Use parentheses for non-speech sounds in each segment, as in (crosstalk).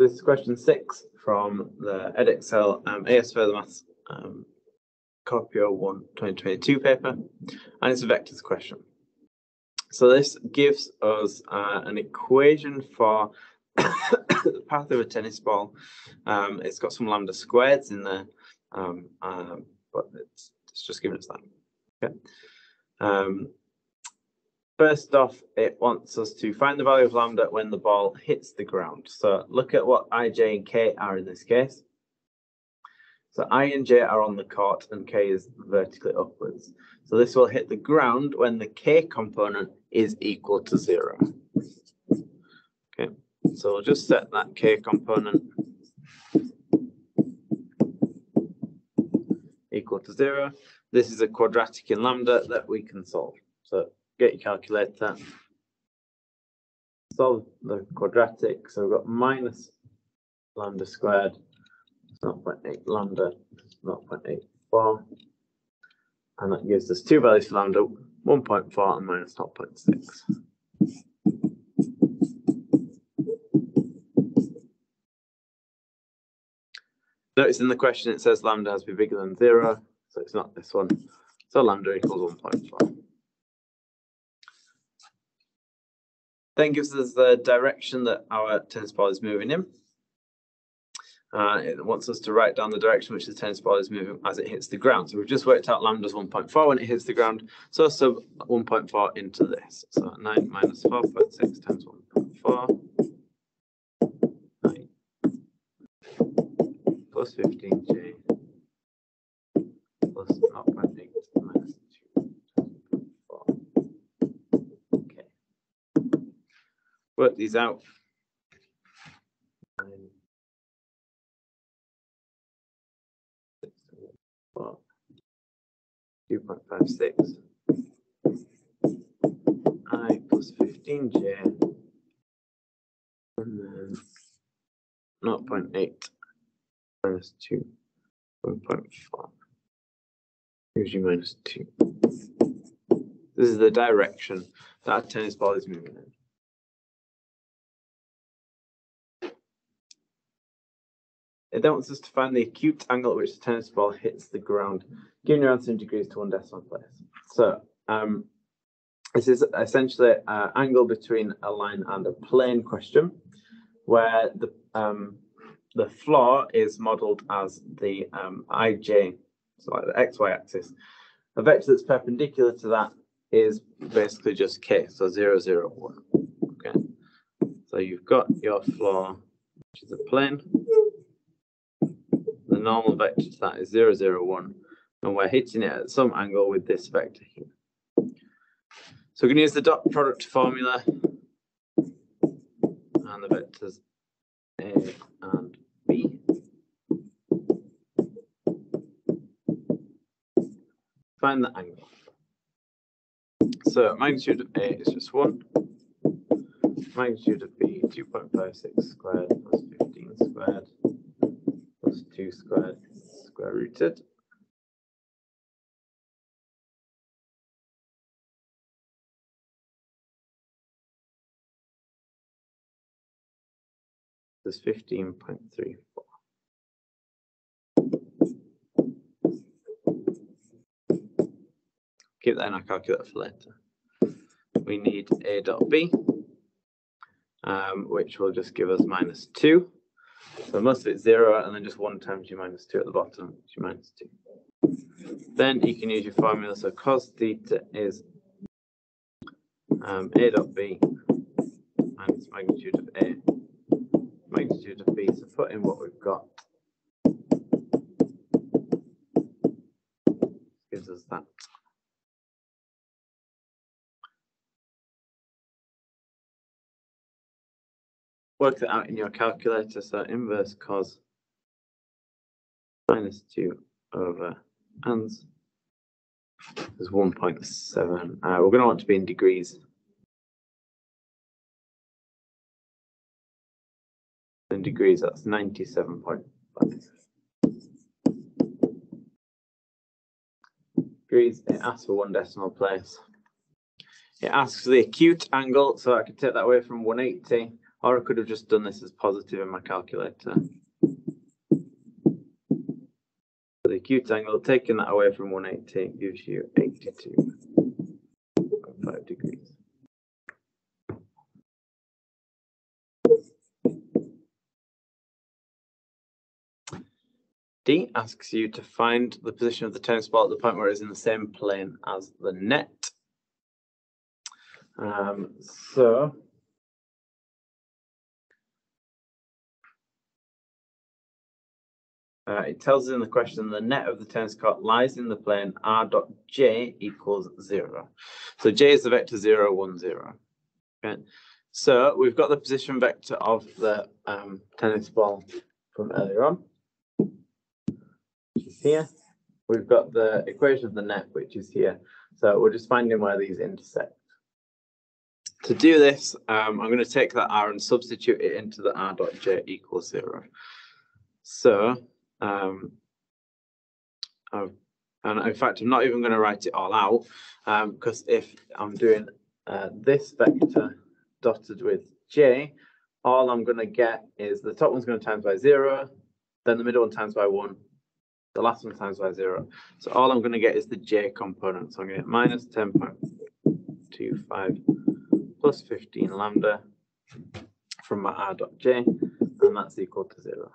This is question six from the Edexcel um, AS Further Maths um, Core Pure 1 2022 paper, and it's a vectors question. So this gives us uh, an equation for (coughs) the path of a tennis ball. Um, it's got some lambda squareds in there, um, uh, but it's, it's, just giving us that. Okay. Um, First off, it wants us to find the value of lambda when the ball hits the ground. So look at what i, j, and k are in this case. So i and j are on the court and k is vertically upwards. So this will hit the ground when the k component is equal to zero. Okay, so we'll just set that k component equal to zero. This is a quadratic in lambda that we can solve. So get your calculator, solve the quadratic. So we've got minus lambda squared, 0.8 lambda, 0.84. And that gives us two values for lambda, 1.4 and minus 0.6. Notice in the question it says lambda has to be bigger than zero, so it's not this one. So lambda equals 1.4. then gives us the direction that our tennis ball is moving in. Uh, it wants us to write down the direction which the tennis ball is moving as it hits the ground. So we've just worked out lambda's 1.4 when it hits the ground. So sub 1.4 into this. So 9 minus 4.6 times 1.4. 9 plus 15j plus 0.8 work these out. Two point five six i plus fifteen j and then zero point eight minus two one point four gives you minus two. This is the direction that tennis ball is moving in. It then wants us to find the acute angle at which the tennis ball hits the ground, given your answer in degrees to one decimal place. So um, this is essentially an angle between a line and a plane question, where the um, the floor is modeled as the um, ij, so like the xy axis. A vector that's perpendicular to that is basically just k, so 0, 0, 1. Okay, so you've got your floor, which is a plane, the normal vector to that is 0, 0, 1. And we're hitting it at some angle with this vector here. So we're going to use the dot product formula. And the vectors A and B. Find the angle. So magnitude of A is just 1. Magnitude of B, 2.56 squared plus 15 squared 2 squared square rooted. Is 15.34. Keep that in our calculator for later. We need a dot b, um, which will just give us minus 2. So most of it's zero and then just one times g minus two at the bottom, g minus two. Then you can use your formula. So cos theta is um, a dot b minus magnitude of a, magnitude of b. So put in what we've got. Gives us that. Work that out in your calculator. So inverse cos minus 2 over ans is 1.7. Uh, we're going to want to be in degrees. In degrees, that's 97.5. Degrees, it asks for one decimal place. It asks for the acute angle, so I can take that away from 180 or I could have just done this as positive in my calculator. For the acute angle, taking that away from 180 gives you 82.5 degrees. D asks you to find the position of the tennis ball at the point where it's in the same plane as the net. Um, so uh, it tells us in the question the net of the tennis court lies in the plane r dot j equals zero. So j is the vector zero, one, zero. Okay. So we've got the position vector of the um, tennis ball from earlier on which is here. We've got the equation of the net, which is here. So we're just finding where these intersect. To do this, um, I'm going to take that r and substitute it into the r dot j equals zero. So, um, I've, and in fact, I'm not even going to write it all out because um, if I'm doing uh, this vector dotted with j, all I'm going to get is the top one's going to times by zero, then the middle one times by one, the last one times by zero. So all I'm going to get is the j component. So I'm going to get minus 10.25 plus 15 lambda from my r dot j, and that's equal to zero.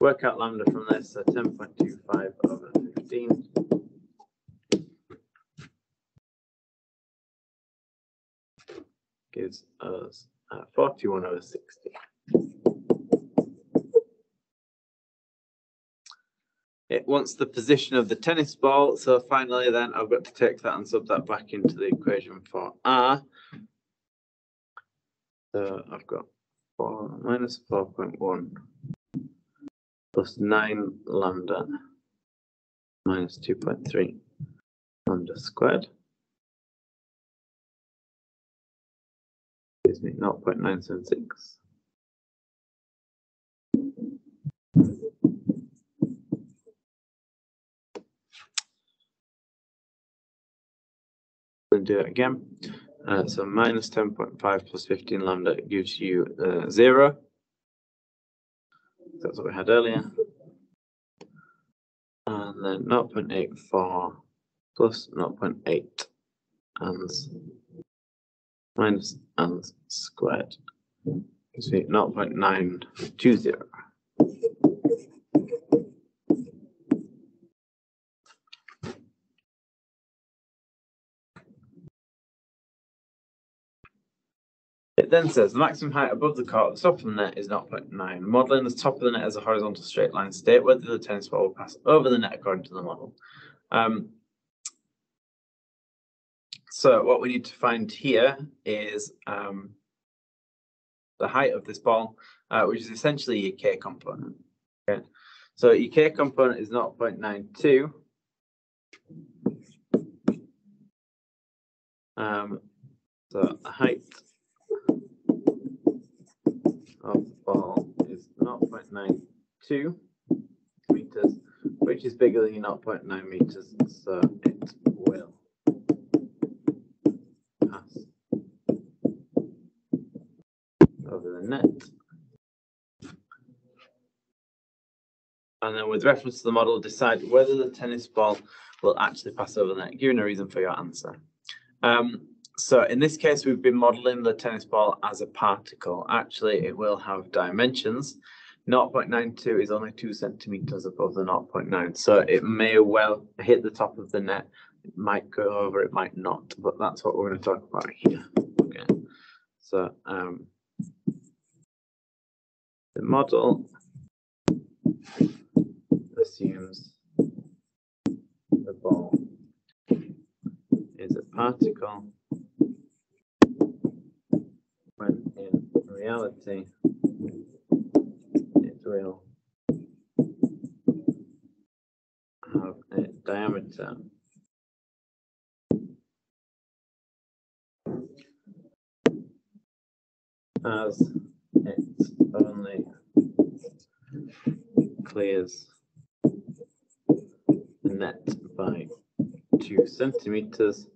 Work out lambda from this, so 10.25 over 15. Gives us uh, 41 over 60. It wants the position of the tennis ball. So finally, then I've got to take that and sub that back into the equation for R. So I've got 4 minus 4.1 plus 9 lambda minus 2.3 lambda squared. Gives me 0.976. and do it again. Uh, so minus 10.5 plus 15 lambda gives you uh, 0. That's what we had earlier. And then 0.84 plus 0.8 and minus and squared gives me 0.920. It then says the maximum height above the court at the top of the net is 0.9. Modelling the top of the net as a horizontal straight line state whether the tennis ball will pass over the net according to the model. Um, so what we need to find here is um, the height of this ball, uh, which is essentially your k component. Okay, so your k component is 0.92. Um, so the height of the ball is 0.92 meters, which is bigger than 0.9 meters, so it will pass over the net. And then with reference to the model, decide whether the tennis ball will actually pass over the net, giving a reason for your answer. Um, so in this case, we've been modeling the tennis ball as a particle. Actually, it will have dimensions. 0.92 is only two centimeters above the 0.9. So it may well hit the top of the net. It might go over, it might not, but that's what we're going to talk about here. Okay. So um, the model assumes the ball is a particle when in reality it will have a diameter uh, as it only clears the net by two centimeters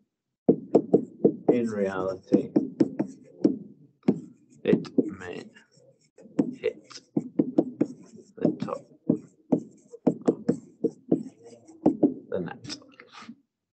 in reality it